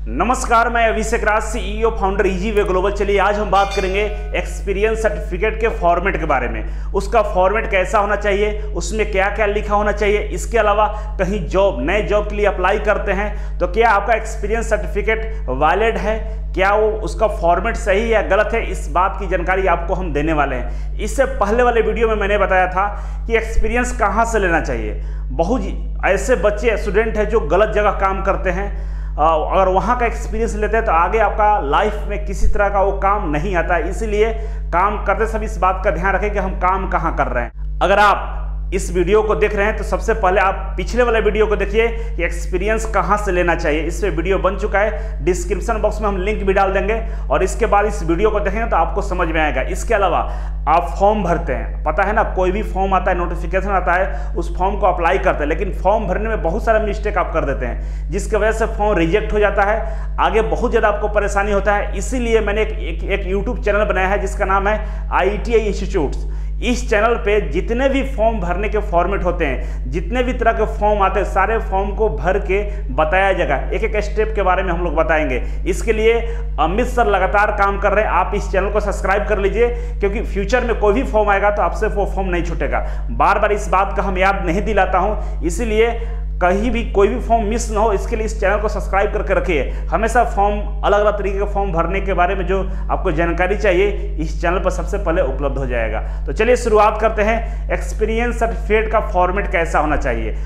नमस्कार, मैं Abhishek Raj CEO founder easy way global चलिए, आज हम बात करेंगे एक्सपीरियंस सर्टिफिकेट के फॉर्मेट के बारे में। उसका फॉर्मेट कैसा होना चाहिए? उसमें क्या क्या लिखा होना चाहिए? इसके अलावा कहीं जॉब नए जॉब के लिए अप्लाई करते हैं तो क्या आपका एक्सपीरियंस सर्टिफिकेट वैलिड है? क्या वो, उसका फॉर्मेट सही या गलत है? इस बात की जानकारी आपको हम देने वाले हैं। इससे पहले वाले वीडियो में मैंने बताया था कि एक्सपीरियंस कहाँ से लेना चाहिए। बहुत ऐसे बच्चे स्टूडेंट हैं जो गलत जगह काम करते हैं। अगर वहाँ का एक्सपीरियंस लेते हैं तो आगे आपका लाइफ में किसी तरह का वो काम नहीं आता इसीलिए काम करते समय इस बात का ध्यान रखें कि हम काम कहाँ कर रहे हैं। अगर आप इस वीडियो को देख रहे हैं तो सबसे पहले आप पिछले वाले वीडियो को देखिए कि एक्सपीरियंस कहाँ से लेना चाहिए। इस पर वीडियो बन चुका है डिस्क्रिप्शन बॉक्स में हम लिंक भी डाल देंगे और इसके बाद इस वीडियो को देखेंगे तो आपको समझ में आएगा। इसके अलावा आप फॉर्म भरते हैं। पता है ना कोई भी फॉर्म आता है नोटिफिकेशन आता है उस फॉर्म को अप्लाई करते हैं लेकिन फॉर्म भरने में बहुत सारा मिस्टेक आप कर देते हैं जिसकी वजह से फॉर्म रिजेक्ट हो जाता है। आगे बहुत ज़्यादा आपको परेशानी होता है इसीलिए मैंने एक, एक, एक यूट्यूब चैनल बनाया है जिसका नाम है आई इंस्टीट्यूट्स इस चैनल पे जितने भी फॉर्म भरने के फॉर्मेट होते हैं, जितने भी तरह के फॉर्म आते हैं, सारे फॉर्म को भर के बताया जाएगा। एक एक स्टेप के बारे में हम लोग बताएँगे। इसके लिए अमित सर लगातार काम कर रहे हैं। आप इस चैनल को सब्सक्राइब कर लीजिए, क्योंकि फ्यूचर में कोई भी फॉर्म आएगा तो आपसे वो फॉर्म नहीं छूटेगा। बार बार इस बात का हम याद नहीं दिलाता हूँ। इसीलिए कहीं भी कोई भी फॉर्म मिस ना हो, इसके लिए इस चैनल को सब्सक्राइब करके रखिए। हमेशा फॉर्म अलग अलग तरीके के फॉर्म भरने के बारे में जो आपको जानकारी चाहिए, इस चैनल पर सबसे पहले उपलब्ध हो जाएगा। तो चलिए शुरुआत करते हैं। एक्सपीरियंस सर्टिफिकेट का फॉर्मेट कैसा होना चाहिए?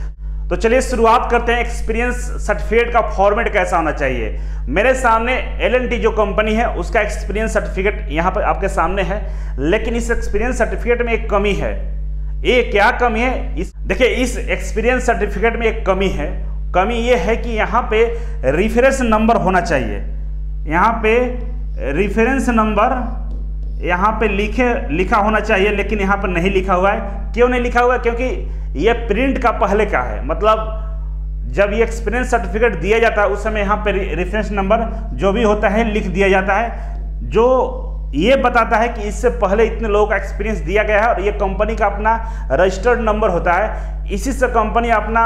तो चलिए शुरुआत करते हैं। एक्सपीरियंस सर्टिफिकेट का फॉर्मेट कैसा होना चाहिए? मेरे सामने एलएनटी जो कंपनी है, उसका एक्सपीरियंस सर्टिफिकेट यहाँ पर आपके सामने है। लेकिन इस एक्सपीरियंस सर्टिफिकेट में एक कमी है। ये क्या कमी है? इस, देखिए, इस एक्सपीरियंस सर्टिफिकेट में एक कमी है। कमी ये है कि यहाँ पे रिफरेंस नंबर होना चाहिए। यहाँ पे रिफरेंस नंबर यहाँ पे लिखे, लिखा होना चाहिए, लेकिन यहाँ पर नहीं लिखा हुआ है। क्यों नहीं लिखा हुआ? है क्योंकि ये प्रिंट का पहले का है। मतलब जब ये एक्सपीरियंस सर्टिफिकेट दिया जाता है, उस समय यहाँ पे रेफरेंस नंबर जो भी होता है, लिख दिया जाता है। जो ये बताता है कि इससे पहले इतने लोगों का एक्सपीरियंस दिया गया है और ये कंपनी का अपना रजिस्टर्ड नंबर होता है। इसी से कंपनी अपना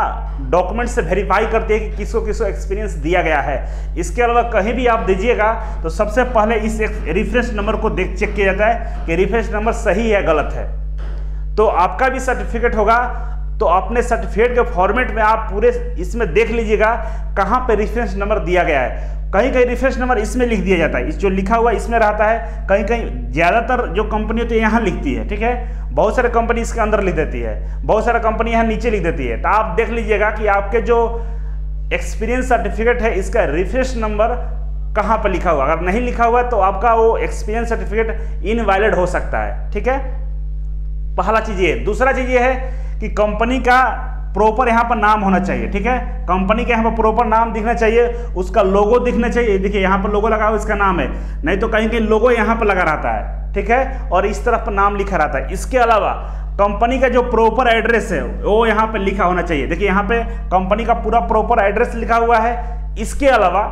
डॉक्यूमेंट से वेरीफाई करती है कि किसको किसको एक्सपीरियंस दिया गया है। इसके अलावा कहीं भी आप दीजिएगा तो सबसे पहले इस रिफरेंस नंबर को देख चेक किया जाता है कि रिफरेंस नंबर सही है गलत है। तो आपका भी सर्टिफिकेट होगा तो अपने सर्टिफिकेट के फॉर्मेट में आप पूरे इसमें देख लीजिएगा, कहाँ पे रेफरेंस नंबर दिया गया है। कहीं कहीं रेफरेंस नंबर इसमें लिख दिया जाता है। इस जो लिखा हुआ इसमें रहता है कहीं कहीं ज़्यादातर जो कंपनी होती है, यहाँ लिखती है, ठीक है? बहुत सारे कंपनी इसके अंदर लिख देती है। बहुत सारा कंपनी यहाँ नीचे लिख देती है। तो आप देख लीजिएगा कि आपके जो एक्सपीरियंस सर्टिफिकेट है, इसका रेफरेंस नंबर कहाँ पर लिखा हुआ अगर नहीं लिखा हुआ तो आपका वो एक्सपीरियंस सर्टिफिकेट इनवैलिड हो सकता है, ठीक है? पहला चीज़ ये। दूसरा चीज़ ये है कि कंपनी का प्रॉपर यहाँ पर नाम होना चाहिए, ठीक है? कंपनी का यहाँ पर प्रॉपर नाम दिखना चाहिए, उसका लोगो दिखना चाहिए। देखिए, यहाँ पर लोगो लगा हुआ इसका नाम है। नहीं तो कहीं कहीं लोगो यहाँ पर लगा रहता है, ठीक है? और इस तरफ़ पर नाम लिखा रहता है। इसके अलावा कंपनी का जो प्रॉपर एड्रेस है, वो यहाँ पर लिखा होना चाहिए। देखिए, यहाँ पे कंपनी का पूरा प्रॉपर एड्रेस लिखा हुआ है। इसके अलावा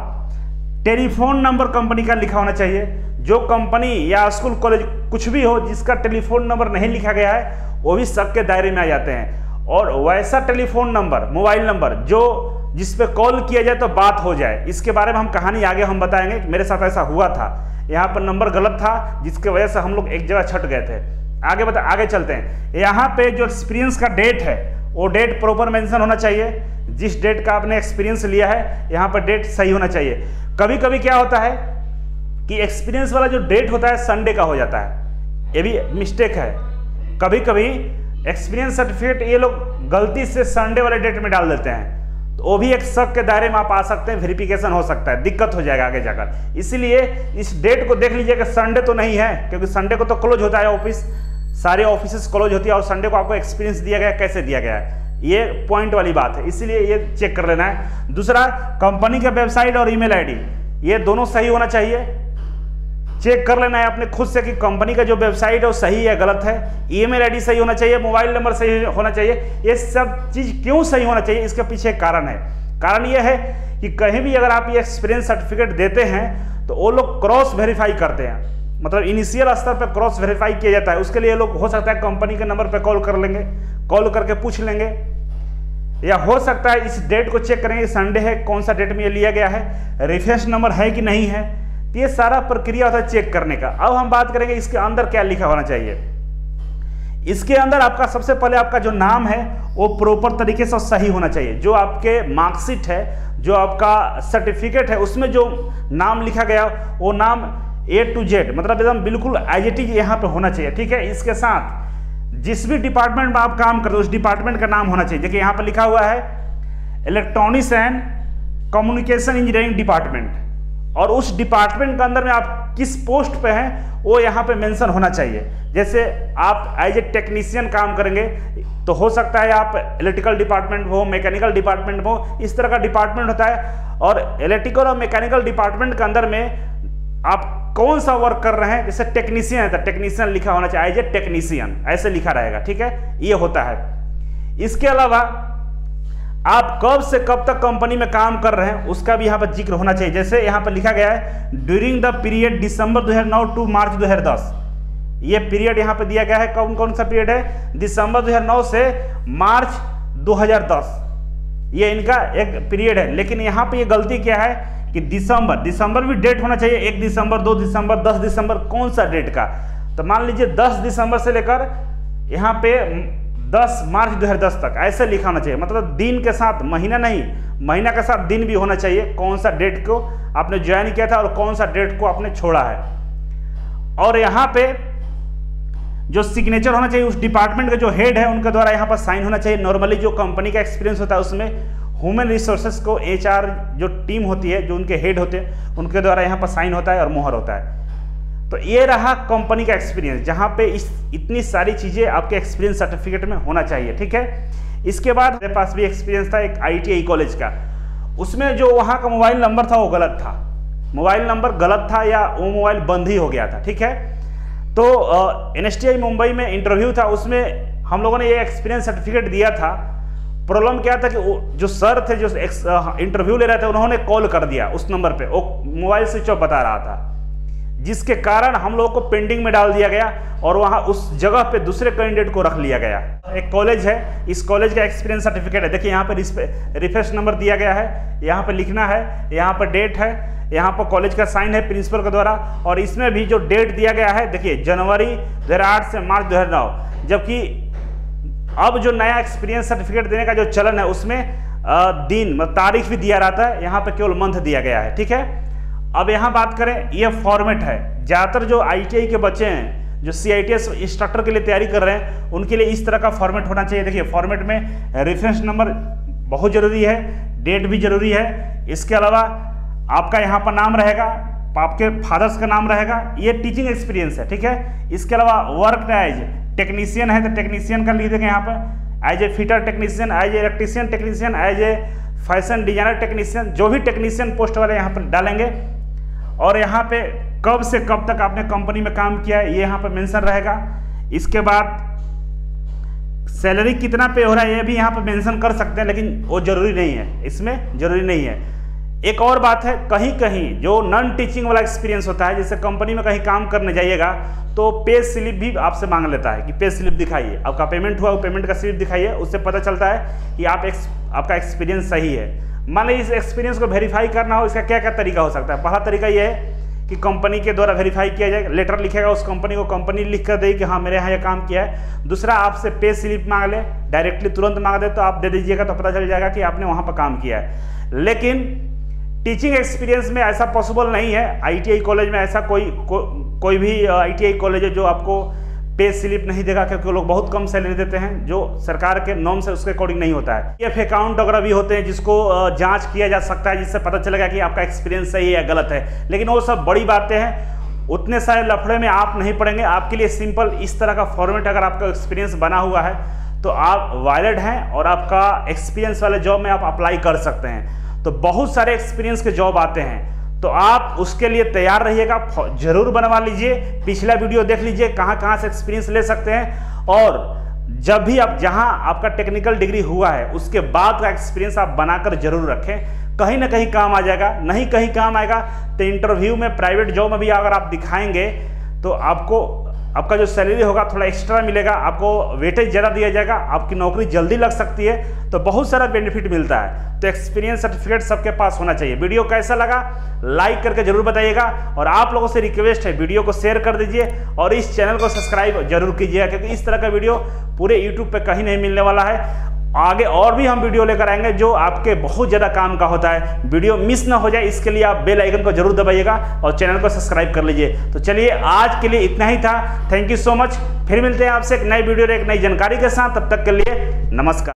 टेलीफोन नंबर कंपनी का लिखा होना चाहिए। जो कंपनी या स्कूल, कॉलेज कुछ भी हो जिसका टेलीफोन नंबर नहीं लिखा गया है, वो भी सबके दायरे में आ जाते हैं। और वैसा टेलीफोन नंबर, मोबाइल नंबर, जो जिस पे कॉल किया जाए तो बात हो जाए, इसके बारे में हम कहानी आगे हम बताएँगे। मेरे साथ ऐसा हुआ था। यहाँ पर नंबर गलत था, जिसके वजह से हम लोग एक जगह छट गए थे। आगे बता, आगे चलते हैं। यहाँ पे जो एक्सपीरियंस का डेट है, वो डेट प्रॉपर मेंशन होना चाहिए। जिस डेट का आपने एक्सपीरियंस लिया है, यहाँ पर डेट सही होना चाहिए। कभी कभी क्या होता है कि एक्सपीरियंस वाला जो डेट होता है संडे का हो जाता है। ये भी मिस्टेक है। कभी कभी एक्सपीरियंस सर्टिफिकेट ये लोग गलती से संडे वाले डेट में डाल देते हैं। तो वो भी एक शक के दायरे में आप आ सकते हैं वेरिफिकेशन हो सकता है। दिक्कत हो जाएगा आगे जाकर। इसीलिए इस डेट को देख लीजिए कि संडे तो नहीं है, क्योंकि संडे को तो क्लोज होता है ऑफ़िस सारे ऑफ़िस क्लोज होती है और संडे को आपको एक्सपीरियंस दिया गया कैसे दिया गया है? ये पॉइंट वाली बात है। इसीलिए ये चेक कर लेना है। दूसरा कंपनी का वेबसाइट और ईमेल आईडी ये दोनों सही होना चाहिए। चेक कर लेना है अपने खुद से कि कंपनी का जो वेबसाइट है वो सही है, गलत है। ईमेल आईडी सही होना चाहिए, मोबाइल नंबर सही होना चाहिए। ये सब चीज़ क्यों सही होना चाहिए, इसके पीछे कारण है। कारण ये है कि कहीं भी अगर आप ये एक्सपीरियंस सर्टिफिकेट देते हैं तो वो लोग क्रॉस वेरीफाई करते हैं। मतलब इनिशियल स्तर पर क्रॉस वेरीफाई किया जाता है। उसके लिए लोग हो सकता है कंपनी के नंबर पर कॉल कर लेंगे कॉल करके पूछ लेंगे। या हो सकता है इस डेट को चेक करेंगे संडे है, कौन सा डेट में ये लिया गया है? रेफरेंस नंबर है कि नहीं है? तो ये सारा प्रक्रिया होता है चेक करने का। अब हम बात करेंगे इसके अंदर क्या लिखा होना चाहिए। इसके अंदर आपका सबसे पहले आपका जो नाम है, वो प्रॉपर तरीके से सही होना चाहिए। जो आपके मार्कशीट है, जो आपका सर्टिफिकेट है, उसमें जो नाम लिखा गया, वो नाम ए टू जेड मतलब एकदम बिल्कुल इज़ यहाँ पे होना चाहिए, ठीक है? इसके साथ जिस भी डिपार्टमेंट में आप काम करते हो, उस डिपार्टमेंट का नाम होना चाहिए। देखिए, यहाँ पर लिखा हुआ है electronics and communication engineering department और उस डिपार्टमेंट के अंदर में आप किस पोस्ट पे हैं, वो यहाँ पे मेंशन होना चाहिए। जैसे आप एज ए टेक्नीशियन काम करेंगे तो हो सकता है आप इलेक्ट्रिकल डिपार्टमेंट हो मैकेनिकल डिपार्टमेंट हो, इस तरह का डिपार्टमेंट होता है। और इलेक्ट्रिकल और मैकेनिकल डिपार्टमेंट के अंदर में आप कौन सा वर्क कर रहे हैं, जैसे टेक्नीशियन है तो टेक्नीशियन लिखा होना चाहिए एज ए टेक्नीशियन ऐसे लिखा रहेगा, ठीक है? ये होता है। इसके अलावा आप कब से कब तक कंपनी में काम कर रहे हैं, उसका भी यहाँ पर ज़िक्र होना चाहिए। जैसे यहाँ पर लिखा गया है during the period December 2009 to March 2010 ये पीरियड यहाँ पे दिया गया है कौन कौन सा पीरियड है? दिसंबर 2009 से मार्च 2010 ये इनका एक पीरियड है। लेकिन यहाँ पे ये गलती क्या है कि दिसंबर दिसंबर भी डेट होना चाहिए। एक दिसंबर दो दिसंबर दस दिसंबर कौन सा डेट का? तो मान लीजिए दस दिसंबर से लेकर यहाँ पे 10 मार्च 2010 तक, ऐसे लिखा होना चाहिए। मतलब दिन के साथ, महीना नहीं, महीना के साथ दिन भी होना चाहिए। कौन सा डेट को आपने ज्वाइन किया था और कौन सा डेट को आपने छोड़ा है। और यहाँ पे जो सिग्नेचर होना चाहिए, उस डिपार्टमेंट का जो हेड है, उनके द्वारा यहाँ पर साइन होना चाहिए। नॉर्मली जो कंपनी का एक्सपीरियंस होता है, उसमें ह्यूमन रिसोर्सेज को एचआर जो टीम होती है, जो उनके हेड होते हैं, उनके द्वारा यहाँ पर साइन होता है और मोहर होता है। तो ये रहा कंपनी का एक्सपीरियंस जहाँ पे इस, इतनी सारी चीज़ें आपके एक्सपीरियंस सर्टिफिकेट में होना चाहिए, ठीक है? इसके बाद मेरे पास भी एक्सपीरियंस था एक आईटीआई कॉलेज का। उसमें जो वहाँ का मोबाइल नंबर था, वो गलत था। मोबाइल नंबर गलत था या वो मोबाइल बंद ही हो गया था, ठीक है? तो एन मुंबई में इंटरव्यू था, उसमें हम लोगों ने ये एक्सपीरियंस सर्टिफिकेट दिया था। प्रॉब्लम क्या था कि जो सर थे, जो इंटरव्यू ले रहे थे, उन्होंने कॉल कर दिया उस नंबर पे। वो मोबाइल स्विच ऑफ़ बता रहा था। जिसके कारण हम लोग को पेंडिंग में डाल दिया गया और वहाँ उस जगह पे दूसरे कैंडिडेट को रख लिया गया। एक कॉलेज है, इस कॉलेज का एक्सपीरियंस सर्टिफिकेट है। देखिए, यहाँ पर रिफ्रेश नंबर दिया गया है। यहाँ पर लिखना है, यहाँ पर डेट है, यहाँ पर कॉलेज का साइन है प्रिंसिपल के द्वारा और इसमें भी जो डेट दिया गया है, देखिए, जनवरी दो हज़ार आठ से मार्च दो जबकि अब जो नया एक्सपीरियंस सर्टिफिकेट देने का जो चलन है, उसमें दिन मतलब तारीख भी दिया रहता है। यहाँ पर केवल मंथ दिया गया है, ठीक है? अब यहाँ बात करें, ये फॉर्मेट है। ज़्यादातर जो आईटीआई के बच्चे हैं, जो सी आई इंस्ट्रक्टर के लिए तैयारी कर रहे हैं, उनके लिए इस तरह का फॉर्मेट होना चाहिए। देखिए फॉर्मेट में रेफरेंस नंबर बहुत ज़रूरी है डेट भी ज़रूरी है। इसके अलावा आपका यहाँ पर नाम रहेगा, आपके फादर्स का नाम रहेगा, ये टीचिंग एक्सपीरियंस है, ठीक है? इसके अलावा वर्क एज टेक्नीशियन है तो टेक्नीशियन का लिख देंगे यहाँ पर। As a fitter technician as a electrician technician as a fashion designer technician जो भी टेक्नीशियन पोस्ट वाले यहाँ पर डालेंगे और यहाँ पे कब से कब तक आपने कंपनी में काम किया है ये यहाँ पे मेंशन रहेगा। इसके बाद सैलरी कितना पे हो रहा है ये भी यहाँ पे मेंशन कर सकते हैं लेकिन वो ज़रूरी नहीं है। इसमें ज़रूरी नहीं है। एक और बात है कहीं कहीं जो नॉन टीचिंग वाला एक्सपीरियंस होता है जैसे कंपनी में कहीं काम करने जाइएगा तो पे स्लिप भी आपसे मांग लेता है कि पे स्लिप दिखाइए। आपका पेमेंट हुआ वो पेमेंट का स्लिप दिखाइए उससे पता चलता है कि आप एक्स, आपका एक्सपीरियंस सही है। मान इस एक्सपीरियंस को वेरीफाई करना हो इसका क्या क्या तरीका हो सकता है? पहला तरीका यह है कि कंपनी के द्वारा वेरीफाई किया जाए लेटर लिखेगा उस कंपनी को कंपनी लिख कर देगी कि हाँ मेरे यहाँ ये काम किया है। दूसरा आपसे पे स्लिप मांग ले डायरेक्टली तुरंत मांग दे तो आप दे दीजिएगा तो पता चल जाएगा कि आपने वहाँ पर काम किया है। लेकिन टीचिंग एक्सपीरियंस में ऐसा पॉसिबल नहीं है। आईटीआई कॉलेज में ऐसा कोई को, कोई भी आईटीआई कॉलेज है जो आपको पे स्लिप नहीं देगा क्योंकि लोग बहुत कम सैलरी देते हैं, जो सरकार के नॉर्म से उसके अकॉर्डिंग नहीं होता है। एफ़ अकाउंट वगैरह भी होते हैं, जिसको जाँच किया जा सकता है, जिससे पता चलेगा कि आपका एक्सपीरियंस सही है या गलत है। लेकिन वो सब बड़ी बातें हैं, उतने सारे लफड़े में आप नहीं पढ़ेंगे आपके लिए सिंपल इस तरह का फॉर्मेट अगर आपका एक्सपीरियंस बना हुआ है तो आप वायलेड हैं और आपका एक्सपीरियंस वाले जॉब में आप अप्लाई कर सकते हैं। तो बहुत सारे एक्सपीरियंस के जॉब आते हैं। तो आप उसके लिए तैयार रहिएगा। ज़रूर बनवा लीजिए। पिछला वीडियो देख लीजिए, कहाँ कहाँ से एक्सपीरियंस ले सकते हैं। और जब भी आप, जहाँ आपका टेक्निकल डिग्री हुआ है, उसके बाद का एक्सपीरियंस आप बनाकर ज़रूर रखें। कहीं ना कहीं काम आ जाएगा। नहीं कहीं काम आएगा तो इंटरव्यू में प्राइवेट जॉब में भी अगर आप दिखाएँगे तो आपको आपका जो सैलरी होगा, थोड़ा एक्स्ट्रा मिलेगा, आपको वेटेज ज़्यादा दिया जाएगा, आपकी नौकरी जल्दी लग सकती है तो बहुत सारा बेनिफिट मिलता है। तो एक्सपीरियंस सर्टिफिकेट सबके पास होना चाहिए। वीडियो कैसा लगा लाइक करके ज़रूर बताइएगा, और आप लोगों से रिक्वेस्ट है, वीडियो को शेयर कर दीजिए, और इस चैनल को सब्सक्राइब ज़रूर कीजिएगा, क्योंकि इस तरह का वीडियो पूरे यूट्यूब पर कहीं नहीं मिलने वाला है। आगे और भी हम वीडियो लेकर आएँगे जो आपके बहुत ज़्यादा काम का होता है। वीडियो मिस ना हो जाए, इसके लिए आप बेल आइकन को ज़रूर दबाइएगा और चैनल को सब्सक्राइब कर लीजिए। तो चलिए, आज के लिए इतना ही था। थैंक यू सो मच फिर मिलते हैं आपसे एक नई वीडियो एक नई जानकारी के साथ। तब तक के लिए नमस्कार।